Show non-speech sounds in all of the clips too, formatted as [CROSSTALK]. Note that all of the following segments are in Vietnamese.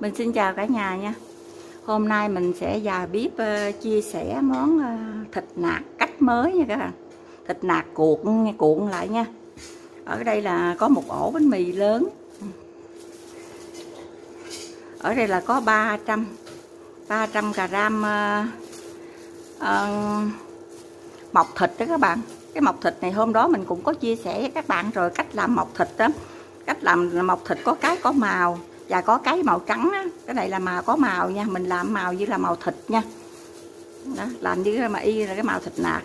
Mình xin chào cả nhà nha. Hôm nay mình sẽ vào bếp uh, chia sẻ món uh, thịt nạc cách mới nha các bạn. Thịt nạc cuộn cuộn lại nha. Ở đây là có một ổ bánh mì lớn. Ở đây là có 300 300 gram uh, uh, mọc thịt đó các bạn. Cái mọc thịt này hôm đó mình cũng có chia sẻ với các bạn rồi cách làm mọc thịt đó. Cách làm mọc thịt có cái có màu và có cái màu trắng á cái này là màu có màu nha mình làm màu như là màu thịt nha. Đó, làm như mà y là cái màu thịt nạc.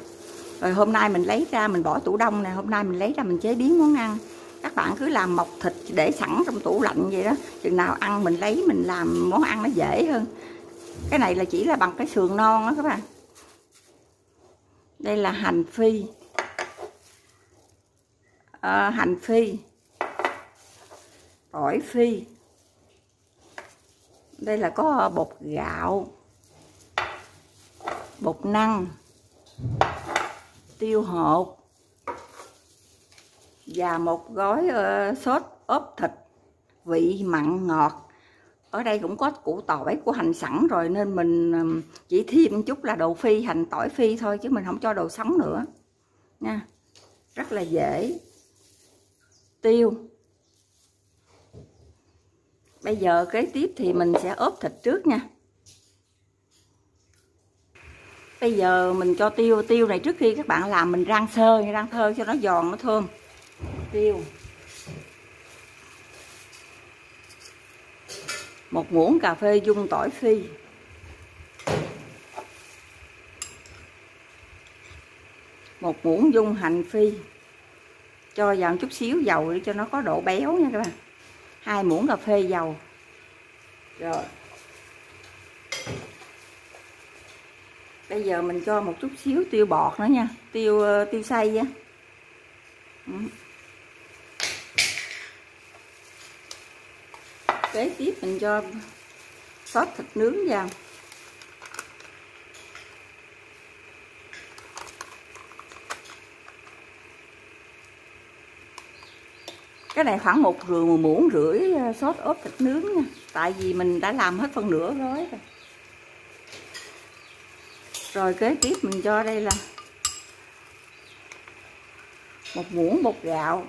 Rồi hôm nay mình lấy ra mình bỏ tủ đông này hôm nay mình lấy ra mình chế biến món ăn. Các bạn cứ làm mọc thịt để sẵn trong tủ lạnh vậy đó. Chừng nào ăn mình lấy mình làm món ăn nó dễ hơn. Cái này là chỉ là bằng cái sườn non đó các bạn. Đây là hành phi. À, hành phi. Tỏi phi đây là có bột gạo bột năng tiêu hột và một gói uh, sốt ốp thịt vị mặn ngọt. Ở đây cũng có củ tỏi của hành sẵn rồi nên mình chỉ thêm chút là đồ phi hành tỏi phi thôi chứ mình không cho đồ sống nữa nha. Rất là dễ. Tiêu bây giờ kế tiếp thì mình sẽ ốp thịt trước nha. Bây giờ mình cho tiêu tiêu này trước khi các bạn làm mình rang sơ, rang thơ cho nó giòn, nó thơm. Tiêu. Một muỗng cà phê dung tỏi phi. Một muỗng dung hành phi. Cho vào chút xíu dầu để cho nó có độ béo nha các bạn hai muỗng cà phê dầu. Rồi. Bây giờ mình cho một chút xíu tiêu bọt nữa nha. Tiêu ờ, tiêu xay á. Ừ. Kế tiếp mình cho sốt thịt nướng vào. Cái này khoảng một rưỡi, một muỗng rưỡi ờ, sốt ốp thịt nướng nha. Tại vì mình đã làm hết phần nửa gói rồi. Rồi kế tiếp mình cho đây là một muỗng bột gạo.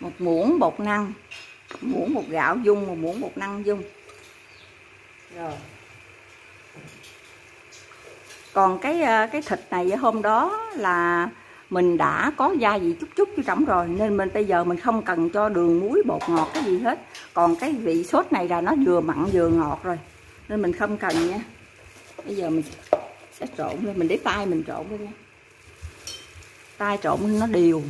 Một muỗng bột năng, muỗng bột gạo dung một muỗng bột năng dung. Rồi còn cái ờ, cái thịt này hôm đó là mình đã có gia vị chút chút cho trọng rồi, nên mình bây giờ mình không cần cho đường muối, bột ngọt cái gì hết. Còn cái vị sốt này là nó vừa mặn vừa ngọt rồi, nên mình không cần nha. Bây giờ mình sẽ trộn lên, mình để tay mình trộn lên nha. Tay trộn nó đều.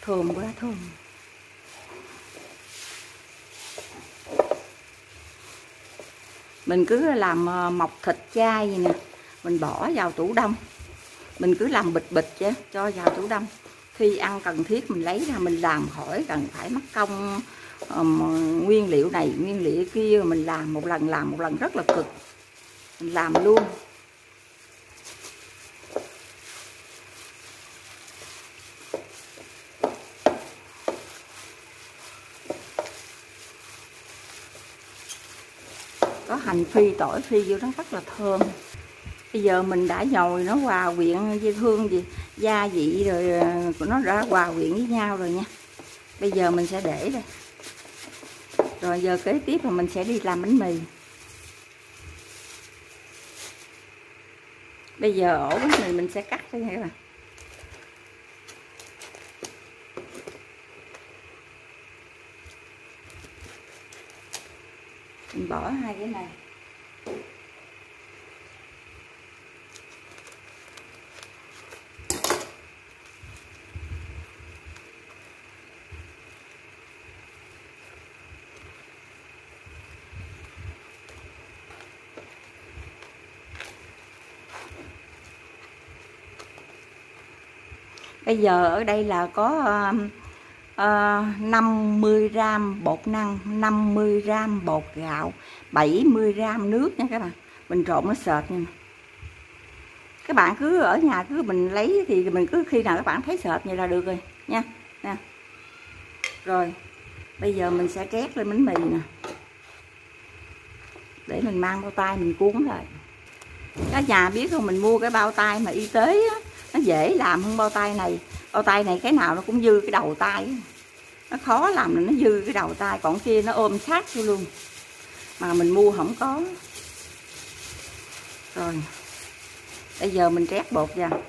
Thơm quá, thơm. Mình cứ làm ờ, mọc thịt chai gì nè. Mình bỏ vào tủ đông. Mình cứ làm bịch bịch chứ cho vào tủ đông. Khi ăn cần thiết mình lấy ra mình làm khỏi cần phải mất công um, nguyên liệu này nguyên liệu kia mình làm một lần làm một lần rất là cực. Mình làm luôn. Hành phi, tỏi phi vô nó rất là thơm. Bây giờ mình đã nhồi nó hòa quyện dây hương gì, gia vị rồi ờ, của nó đã hòa quyện với nhau rồi nha. Bây giờ mình sẽ để đây. Rồi giờ kế tiếp là mình sẽ đi làm bánh mì. Bây giờ ổ bánh mì mình sẽ cắt ra các bạn. Mình bỏ hai cái này. Bây giờ ở đây là có um, Ờ, uh, 50 gram bột năng 50 gram bột gạo 70 gram nước nha các bạn. Mình trộn nó sệt nha. Các bạn cứ ở nhà cứ mình lấy thì mình cứ khi nào các bạn thấy sệt vậy là được rồi nha nè rồi bây giờ mình sẽ trét lên bánh mì nè. Để mình mang bao tay mình cuốn lại. Các nhà biết không mình mua cái bao tay mà y tế á, nó dễ làm hơn bao tay này bao tay này cái nào nó cũng dư cái đầu tay nó khó làm là nó dư cái đầu tay, còn kia nó ôm sát vô luôn. Mà mình mua không có. Rồi, bây giờ mình trét bột vào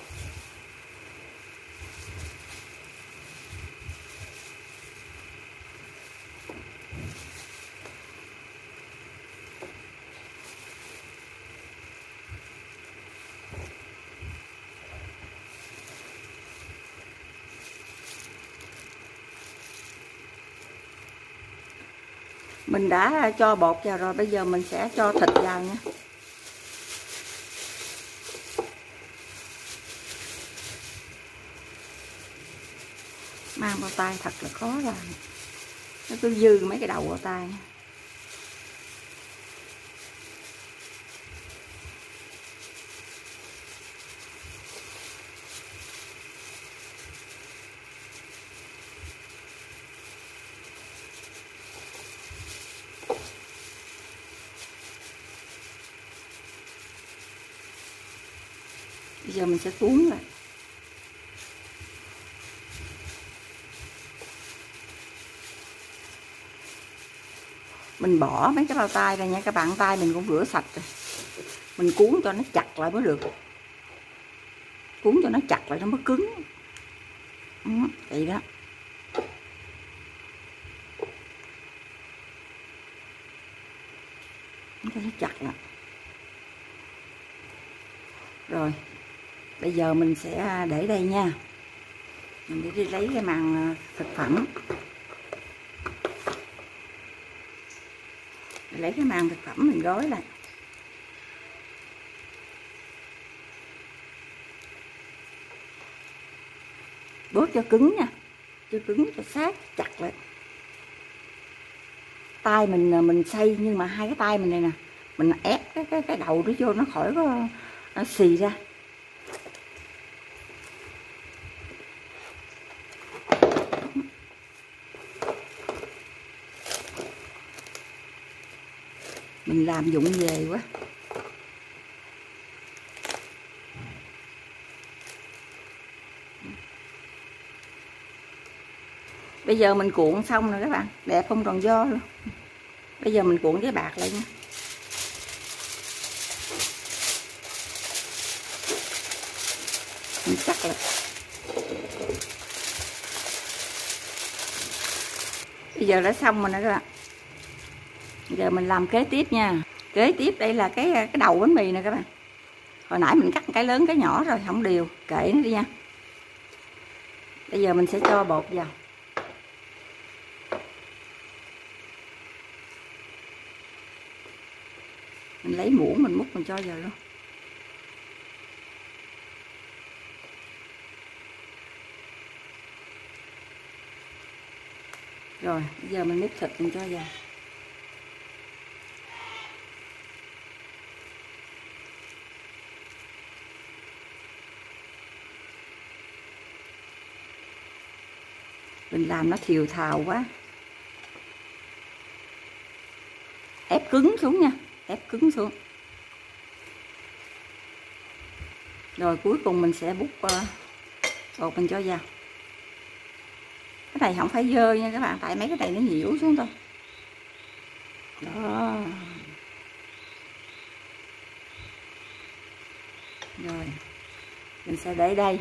mình đã cho bột vào rồi, bây giờ mình sẽ cho thịt vào nha. Mang bao tay thật là khó làm. Nó cứ dư mấy cái đầu bao tay. Bây giờ mình sẽ cuốn lại. Mình bỏ mấy cái bao tay ra nha các bạn tay mình cũng rửa sạch rồi. Mình cuốn cho nó chặt lại mới được. Cuốn cho nó chặt lại nó mới cứng. Ừ, vậy đó. Cho nó chặt lại rồi bây giờ mình sẽ à, để đây nha. Mình đi lấy cái màng à, thực phẩm. Lấy cái màng thực phẩm mình gói lại. Bớt cho cứng nha. Cho cứng, cho sát, chặt lại. Tay mình à, mình xây nhưng mà hai cái tay mình này nè, mình ép cái cái cái đầu nó vô, nó khỏi có nó xì ra. Mình làm dụng về quá. Bây giờ mình cuộn xong rồi các bạn, đẹp không còn do luôn. Bây giờ mình cuộn với bạc lại nha. Mình cắt lại. Bây giờ đã xong rồi nè các bạn giờ mình làm kế tiếp nha. Kế tiếp đây là cái cái đầu bánh mì nè các bạn. Hồi nãy mình cắt cái lớn, cái nhỏ rồi, không đều. Kệ nó đi nha. Bây giờ mình sẽ cho bột vào. Mình lấy muỗng mình múc mình cho vào luôn. Rồi, bây giờ mình múc thịt mình cho vào. Mình làm nó thiều thào quá. Ép cứng xuống nha ép cứng xuống. Rồi cuối cùng mình sẽ bút uh, bột mình cho vào. Cái này không phải dơ nha các bạn tại mấy cái này nó nhiễu xuống thôi. Đó. Rồi mình sẽ để đây.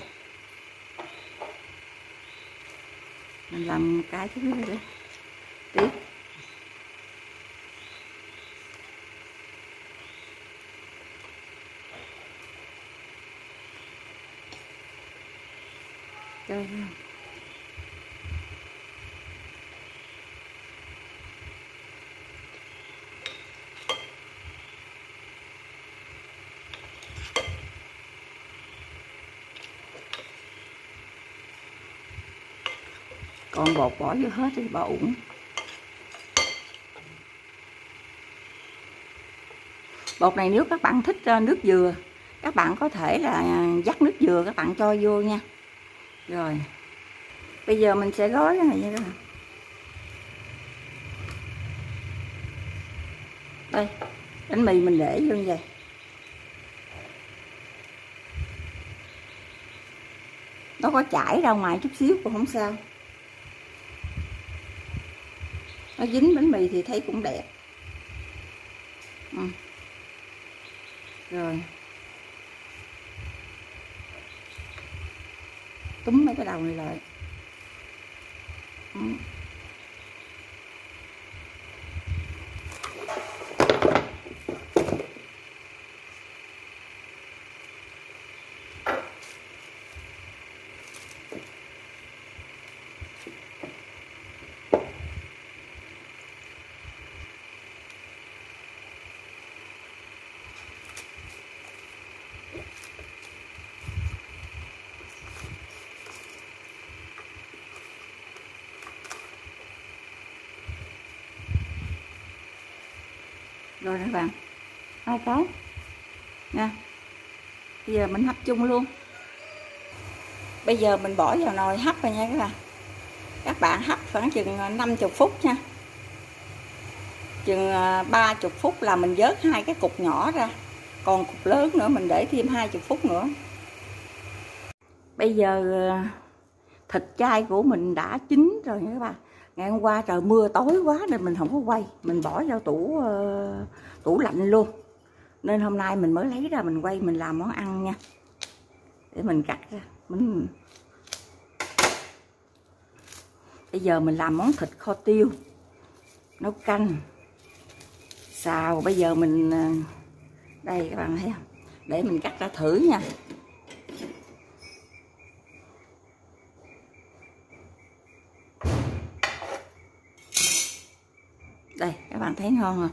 Mình làm cái thứ nữa tiếp cho còn bột bỏ vô hết thì bà ủng. Bột này nếu các bạn thích ờ, nước dừa. Các bạn có thể là dắt nước dừa các bạn cho vô nha. Rồi. Bây giờ mình sẽ gói cái này nha các bạn. Đây, bánh mì mình để vô như vậy. Nó có chảy ra ngoài chút xíu cũng không sao. Nó dính bánh mì thì thấy cũng đẹp ừ. rồi túm mấy cái đầu này lại ừ. Rồi các bạn. Hai cái nha. Bây giờ mình hấp chung luôn. Bây giờ mình bỏ vào nồi hấp rồi nha các bạn. Các bạn hấp khoảng chừng à, 50 phút nha. Chừng à, 30 phút là mình vớt hai cái cục nhỏ ra. Còn cục lớn nữa mình để thêm 20 phút nữa. Bây giờ à, thịt chay của mình đã chín rồi nha các bạn ngày hôm qua trời mưa tối quá nên mình không có quay. Mình bỏ vào tủ uh, tủ lạnh luôn. Nên hôm nay mình mới lấy ra mình quay mình làm món ăn nha. Để mình cắt ra. Mình bây giờ mình làm món thịt kho tiêu. Nấu canh. Xào. Bây giờ mình ờ, đây các bạn thấy không? Để mình cắt ra thử nha đây các bạn thấy ngon không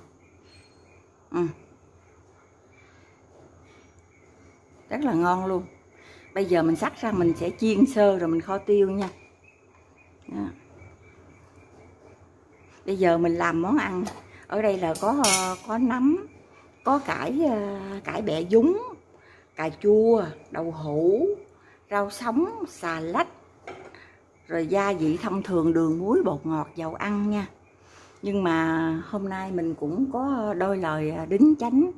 ừ. rất là ngon luôn. Bây giờ mình sắc ra, mình sẽ chiên sơ rồi mình kho tiêu nha. Đó. bây giờ mình làm món ăn. Ở đây là có có nấm, có cải ờ, cải bẹ dúng, cà chua, đậu hũ, rau sống, xà lách, rồi gia vị thông thường, đường muối, bột ngọt, dầu ăn nha nhưng mà hôm nay mình cũng có đôi lời à, đính chánh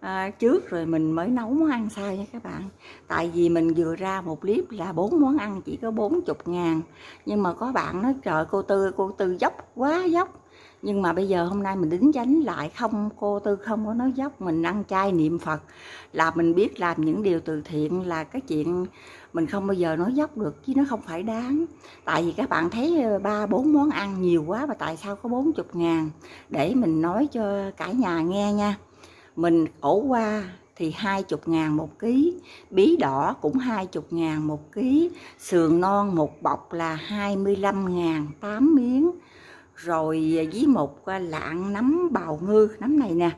à, trước rồi mình mới nấu món ăn sai nha các bạn. Tại vì mình vừa ra một clip là bốn món ăn chỉ có bốn chục ngàn. Nhưng mà có bạn nói trời cô tư cô tư dốc quá dốc. Nhưng mà bây giờ hôm nay mình đính chánh lại không cô tư không có nói dốc. Mình ăn chay niệm phật là mình biết làm những điều từ thiện là cái chuyện mình không bao giờ nói dốc được, chứ nó không phải đáng. Tại vì các bạn thấy ờ, ba, bốn món ăn nhiều quá và tại sao có bốn chục ngàn? Để mình nói cho cả nhà nghe nha. Mình ổ qua thì hai chục ngàn một ký, bí đỏ cũng hai chục ngàn một ký, sườn non một bọc là hai mươi lăm ngàn tám miếng. Rồi ờ, với một ờ, lạng nấm bào ngư, nấm này nè,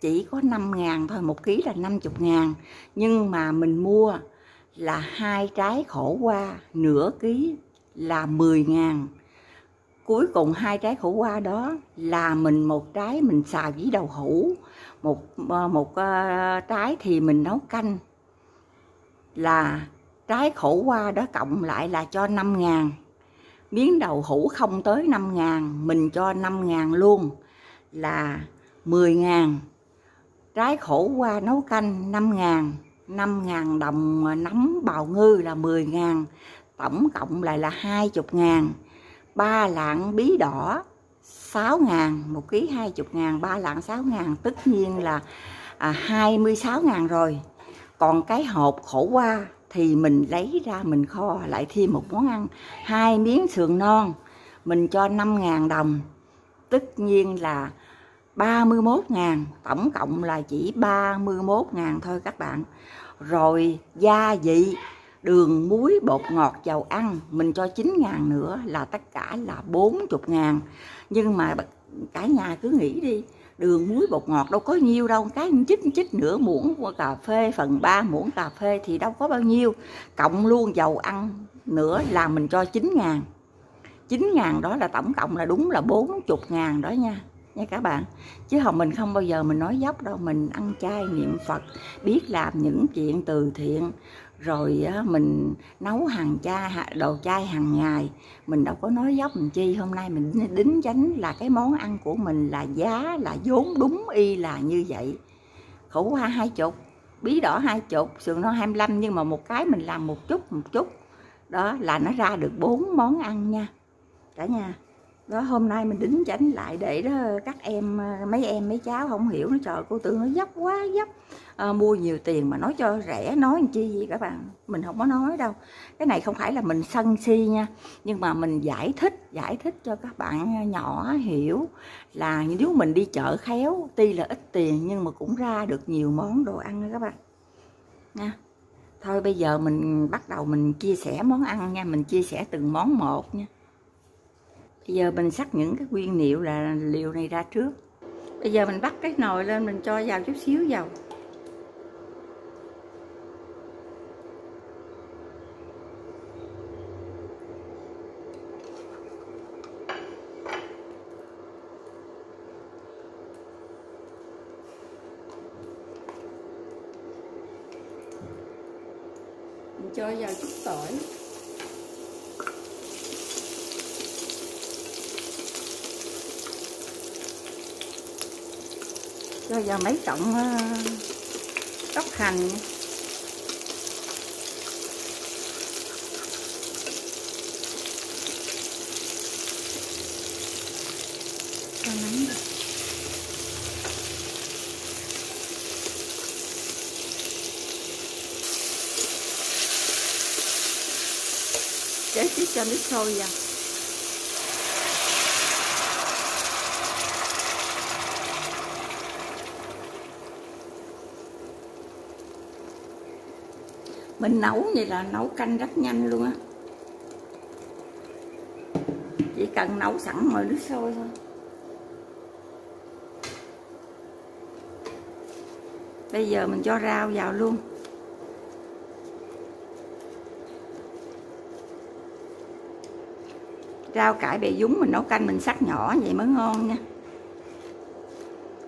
chỉ có 5 ngàn thôi, một ký là 50 ngàn. Nhưng mà mình mua là hai trái khổ qua nửa ký là 10 ngàn. Cuối cùng hai trái khổ qua đó là mình một trái mình xào với đậu hũ một ờ, một uh, trái thì mình nấu canh. Là trái khổ qua đó cộng lại là cho 5 ngàn. Miếng đậu hũ không tới 5 ngàn mình cho 5 ngàn luôn là 10 ngàn. Trái khổ qua nấu canh 5 ngàn. 5.000 đồng nấm bào ngư là 10.000 tổng cộng lại là 20.000 ba lạng bí đỏ 6 ngàn một ký 20 ngàn ba lạng 6 ngàn tất nhiên là à, 26 ngàn rồi. Còn cái hộp khổ qua thì mình lấy ra mình kho lại thêm một món ăn hai miếng sườn non mình cho 5 ngàn đồng. Tất nhiên là 31 ngàn, tổng cộng là chỉ 31 ngàn thôi các bạn. Rồi gia vị, đường muối, bột ngọt, dầu ăn, mình cho 9 ngàn nữa là tất cả là 40 ngàn. Nhưng mà cả nhà cứ nghĩ đi, đường muối, bột ngọt đâu có nhiêu đâu, cái chích chích nửa muỗng cà phê, phần 3 muỗng cà phê thì đâu có bao nhiêu. Cộng luôn dầu ăn nữa là mình cho 9 ngàn. 9 ngàn đó là tổng cộng là đúng là 40 ngàn đó nha nha các bạn. Chứ không mình không bao giờ mình nói dốc đâu, mình ăn chay niệm phật, biết làm những chuyện từ thiện. Rồi mình nấu hàng cha đồ chay hàng ngày, mình đâu có nói dốc mình chi. Hôm nay mình [LAUGHS] đính chánh là cái món ăn của mình là giá, là vốn đúng y là như vậy. Khổ qua hai chục, bí đỏ hai chục, sườn non 25 nhưng mà một cái mình làm một chút một chút. Đó là nó ra được bốn món ăn nha. Cả nhà đó hôm nay mình đính chánh lại để đó các em à, mấy em mấy cháu không hiểu nó trời cô tưởng nó dốc quá dốc à, mua nhiều tiền mà nói cho rẻ nói làm chi gì các bạn? Mình không có nói đâu. Cái này không phải là mình sân si nha nhưng mà mình giải thích giải thích cho các bạn nhỏ hiểu là nếu mình đi chợ khéo tuy là ít tiền nhưng mà cũng ra được nhiều món đồ ăn các bạn. Nha. Thôi bây giờ mình bắt đầu mình chia sẻ món ăn nha mình chia sẻ từng món một nha bây giờ mình sắc những cái nguyên liệu là liệu này ra trước. Bây giờ mình bắt cái nồi lên mình cho vào chút xíu dầu mình cho vào chút tỏi cho vào mấy cọng ờ, tóc hành. Cho nắng để tiếp cho nước sôi vào. Mình nấu vậy là nấu canh rất nhanh luôn á. Chỉ cần nấu sẵn rồi nước sôi thôi. Bây giờ mình cho rau vào luôn. Rau cải bẹ dúng mình nấu canh mình sắc nhỏ vậy mới ngon nha.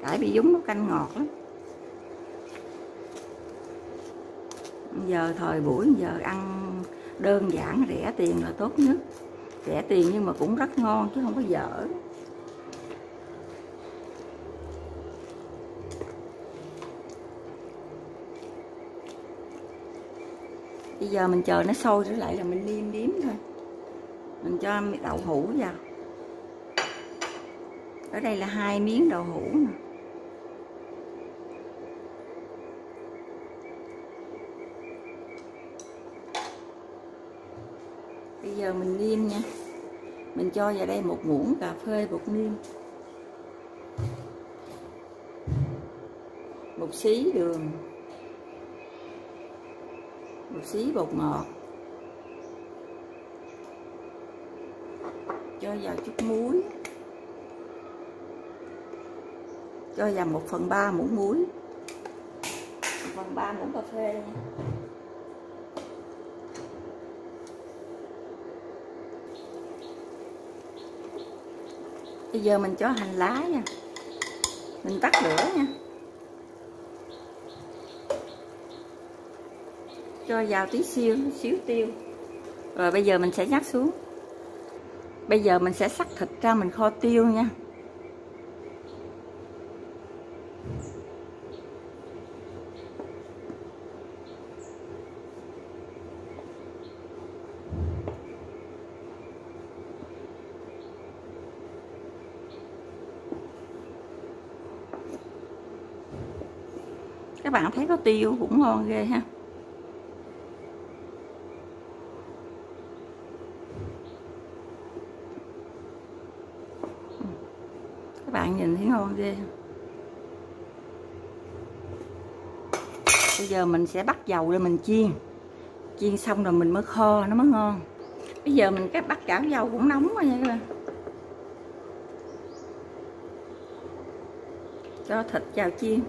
Cải bẹ dúng nấu canh ngọt lắm. Giờ thời buổi giờ ăn đơn giản, rẻ tiền là tốt nhất. Rẻ tiền nhưng mà cũng rất ngon chứ không có dở. Bây giờ mình chờ nó sôi trở lại là mình liêm điếm thôi. Mình cho đậu hũ vào. Ở đây là hai miếng đậu hũ nè. Bây giờ mình niêm nha. Mình cho vào đây một muỗng cà phê bột niêm. Một xí đường. Một xí bột ngọt. Cho vào chút muối. Cho vào một phần ba muỗng muối. Một phần ba muỗng cà phê. nha bây giờ mình cho hành lá nha. Mình tắt lửa nha. Cho vào tí xíu xíu tiêu. Rồi bây giờ mình sẽ nhắc xuống. Bây giờ mình sẽ sắc thịt ra, mình kho tiêu nha. Các bạn thấy có tiêu cũng ngon ghê ha. Các bạn nhìn thấy ngon ghê bây giờ mình sẽ bắt dầu lên mình chiên. Chiên xong rồi mình mới kho, nó mới ngon. Bây giờ mình cái bắt chảo dầu cũng nóng rồi nha các bạn. Cho thịt vào chiên.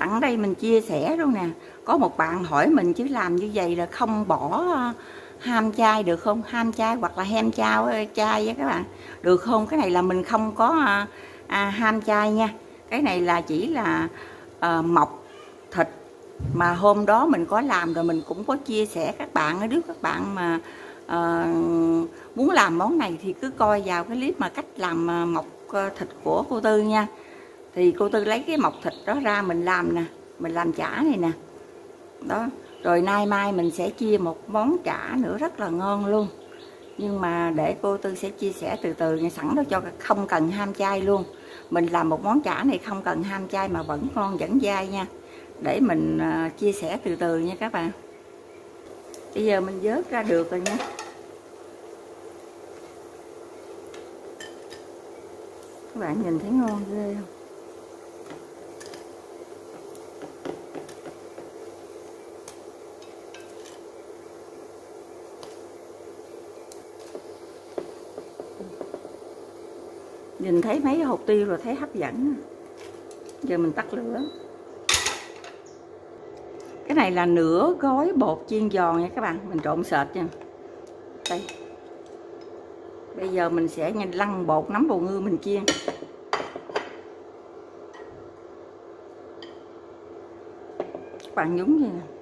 Sẵn đây mình chia sẻ luôn nè. Có một bạn hỏi mình chứ làm như vậy là không bỏ ờ, ham chai được không? Ham chai hoặc là hem chao chai ờ, với các bạn. Được không? Cái này là mình không có à, à, ham chai nha. Cái này là chỉ là à, mọc thịt mà hôm đó mình có làm rồi mình cũng có chia sẻ các bạn nếu các bạn mà à, muốn làm món này thì cứ coi vào cái clip mà cách làm mọc thịt của cô tư nha thì cô tư lấy cái mọc thịt đó ra mình làm nè, mình làm chả này nè. Đó, rồi nay mai mình sẽ chia một món chả nữa rất là ngon luôn. Nhưng mà để cô tư sẽ chia sẻ từ từ sẵn đó cho không cần ham chay luôn. Mình làm một món chả này không cần ham chay mà vẫn ngon vẫn dai nha. Để mình à, chia sẻ từ từ nha các bạn. Bây giờ mình vớt ra được rồi nha. Các bạn nhìn thấy ngon ghê không? Nhìn thấy mấy hột tiêu rồi thấy hấp dẫn. Giờ mình tắt lửa. Cái này là nửa gói bột chiên giòn nha các bạn. Mình trộn sệt nha. Đây. Bây giờ mình sẽ nhanh lăn bột nấm bầu ngư mình chiên. Các bạn nhúng như này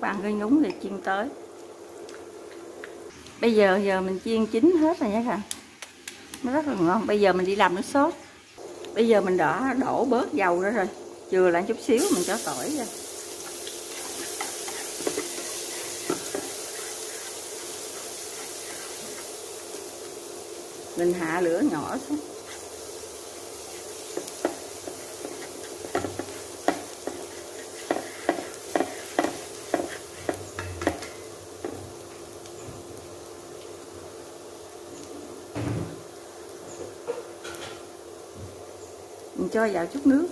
các bạn cứ nhúng thì chiên tới. Bây giờ giờ mình chiên chín hết rồi nhé cả nó rất là ngon. Bây giờ mình đi làm nước sốt. Bây giờ mình đã đổ bớt dầu ra rồi. Chừa lại chút xíu, mình cho tỏi ra. Mình hạ lửa nhỏ xuống. Mình cho vào chút nước.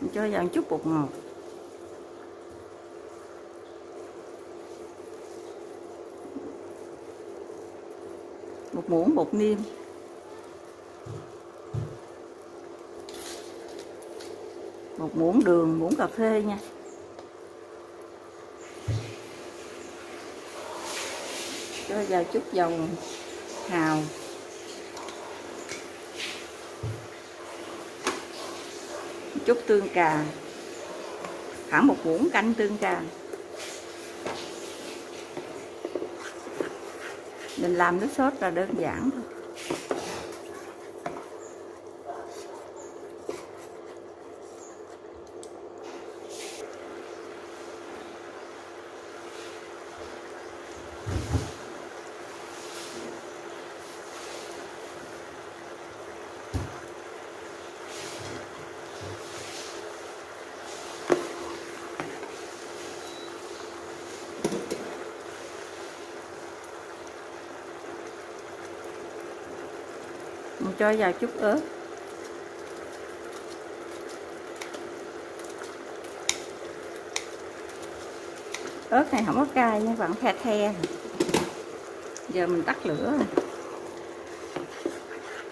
Mình cho vào chút bột ngọt. Một muỗng, bột niêm. Một muỗng đường, muỗng cà phê nha. Cho vào chút dầu hào. Chút tương cà. Khoảng một muỗng canh tương cà. Mình làm nước sốt là đơn giản thôi. Cho vào chút ớt. Ớt này không có cay nhưng vẫn the the. Giờ mình tắt lửa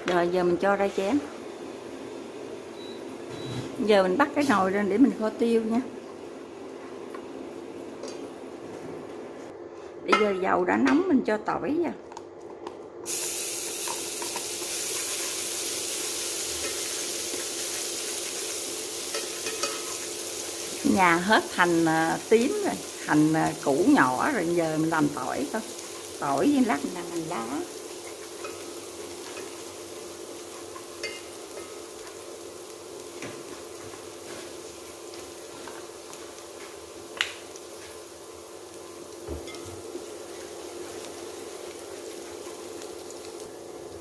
rồi. Giờ mình cho ra chén. Giờ mình bắt cái nồi lên để mình kho tiêu nha. Bây giờ dầu đã nóng, mình cho tỏi vào. nhà hết hành à, tím rồi, hành à, củ nhỏ rồi giờ mình làm tỏi thôi. Tỏi với lát mình làm hành lá.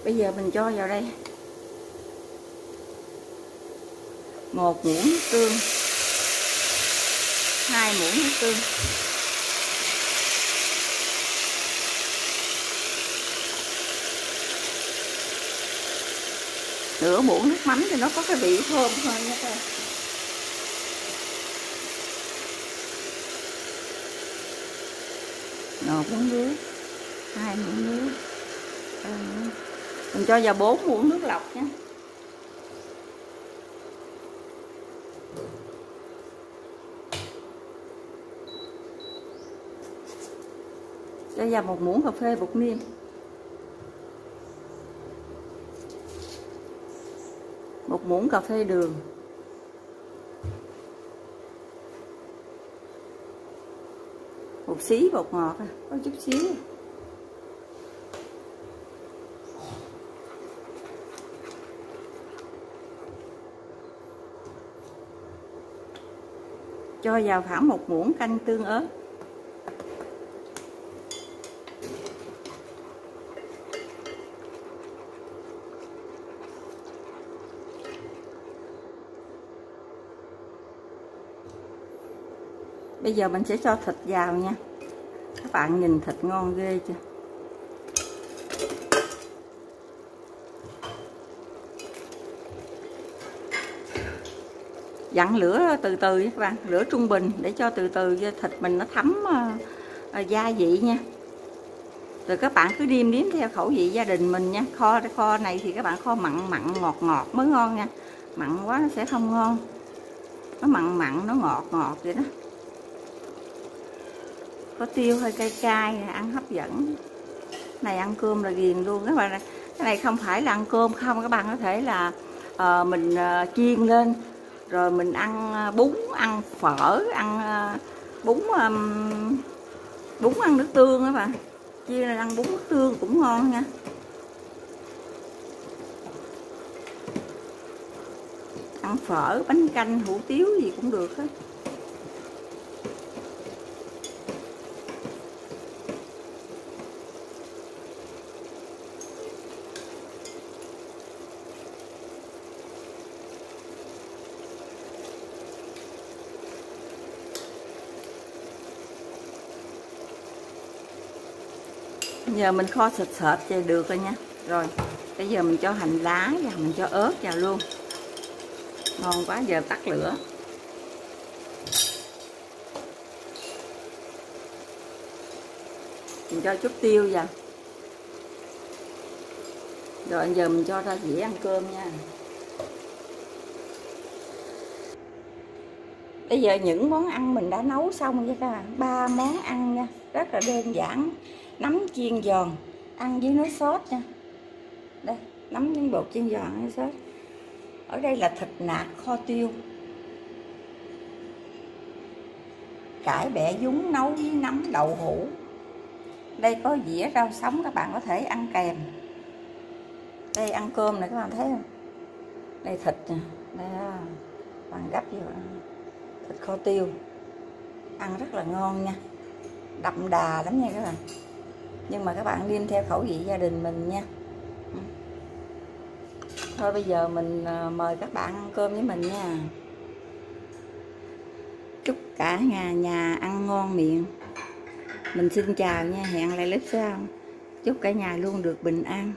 Bây giờ mình cho vào đây. Một muỗng tương hai muỗng nước tương. Nửa muỗng nước mắm thì nó có cái vị thơm hơn nha các bạn. Một muỗng nước, hai muỗng nước mình cho vào bốn muỗng nước lọc nhé cho vào một muỗng cà phê, bột niêm. Một muỗng cà phê đường. Một xí, bột ngọt à, có chút xíu. Cho vào khoảng một muỗng canh tương ớt. Bây giờ mình sẽ cho thịt vào nha. Các bạn nhìn thịt ngon ghê chưa? Dặn lửa từ từ các bạn. Lửa trung bình để cho từ từ thịt mình nó thấm ờ, ờ, gia vị nha. Rồi các bạn cứ điêm điếm theo khẩu vị gia đình mình nha. Kho kho này thì các bạn kho mặn mặn, ngọt ngọt mới ngon nha. Mặn quá nó sẽ không ngon. Nó mặn mặn, nó ngọt ngọt vậy đó có tiêu hơi cay cay ăn hấp dẫn. Này ăn cơm là ghiền luôn. Các bạn cái này không phải là ăn cơm không. Các bạn có thể là uh, mình uh, chiên lên rồi mình ăn ờ, bún ăn phở ăn bún um, bún ăn nước tương các bạn. Chiên là ăn bún nước tương cũng ngon nha. Ăn phở bánh canh hủ tiếu gì cũng được hết. Giờ mình kho sệt sệt thì được rồi nha. Rồi, bây giờ mình cho hành lá và mình cho ớt vào luôn. Ngon quá, giờ tắt lửa. Mình cho chút tiêu vào. Rồi, giờ mình cho ra dĩa ăn cơm nha. Bây giờ những món ăn mình đã nấu xong nha các bạn. Ba món ăn nha. Rất là đơn giản nấm chiên giòn, ăn với nước sốt nha. Đây, nấm với bột chiên giòn với sốt. Ở đây là thịt nạc kho tiêu. Cải bẹ dúng nấu với nấm đậu hũ. Đây có dĩa rau sống, các bạn có thể ăn kèm. Đây, ăn cơm này các bạn thấy không? Đây, thịt nè. Đây à, bạn gấp vô. Thịt kho tiêu. Ăn rất là ngon nha. Đậm đà lắm nha, các bạn nhưng mà các bạn nên theo khẩu vị gia đình mình nha. Thôi bây giờ mình à, mời các bạn ăn cơm với mình nha. Chúc cả nhà nhà ăn ngon miệng. Mình xin chào nha, hẹn lại clip sau. Chúc cả nhà luôn được bình an.